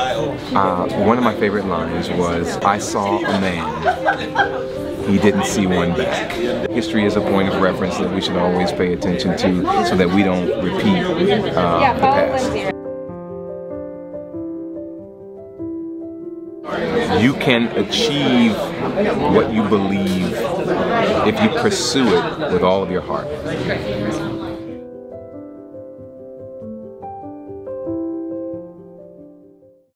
Uh, one of my favorite lines was, I saw a man, he didn't see one back. History is a point of reference that we should always pay attention to so that we don't repeat uh, the past. You can achieve what you believe if you pursue it with all of your heart.